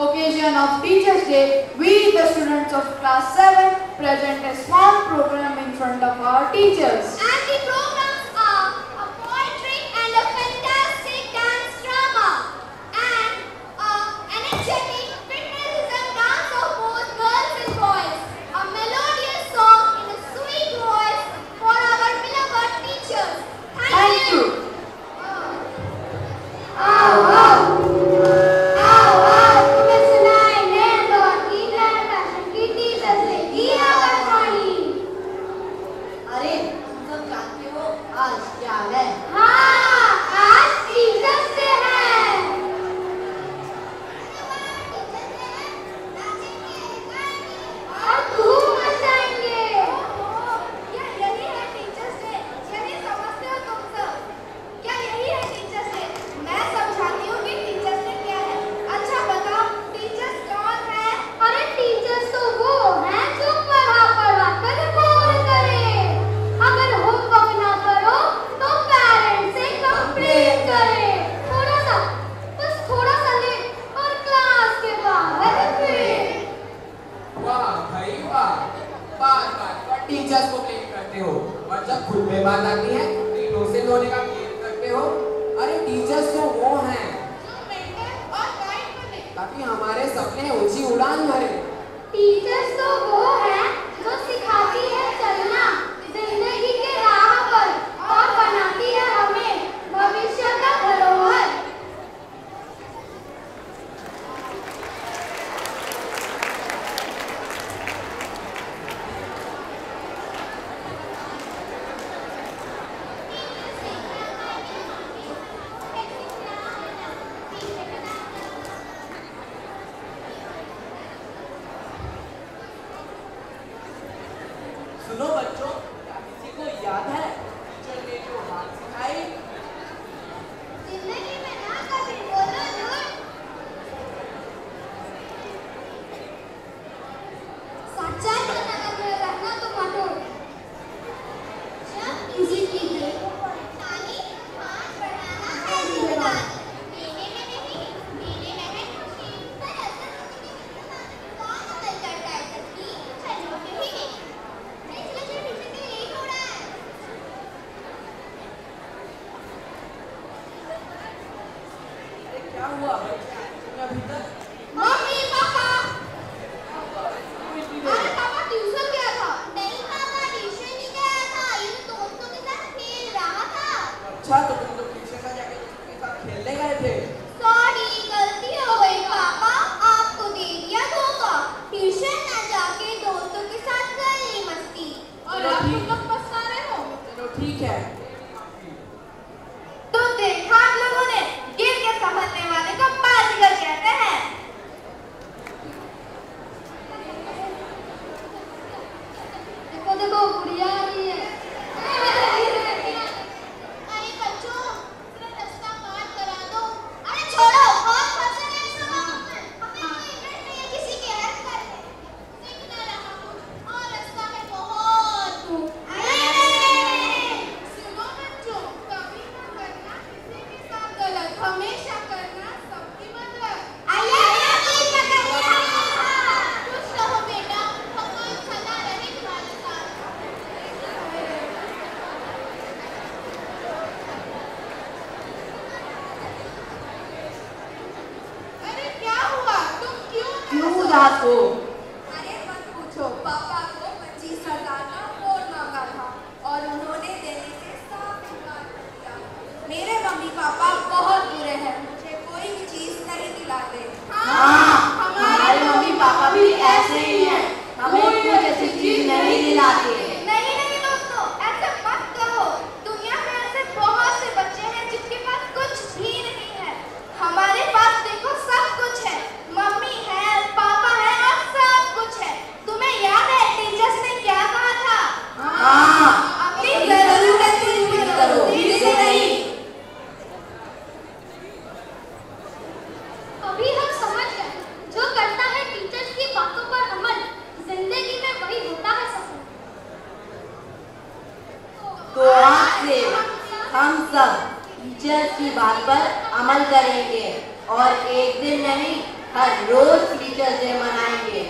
occasion of Teachers Day, we the students of class 7 present a small program in front of our teachers. बात आती है डोसे धोने का करते हो। अरे टीचर्स तो वो हैं। ताकि हमारे सपने ऊँची उड़ान भरे। टीचर्स तो वो हैं जो सिखा सुनो बच्चों किसी को याद है? मम्मी पापा अरे पापा ट्यूशन गया था नहीं पापा ट्यूशन नहीं गया था ये दोस्तों के साथ खेल रहा था अच्छा तो candidato हम सब टीचर की बात पर अमल करेंगे और एक दिन नहीं, हर रोज टीचर डे मनाएँगे।